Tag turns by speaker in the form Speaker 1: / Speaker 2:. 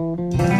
Speaker 1: Mm-hmm.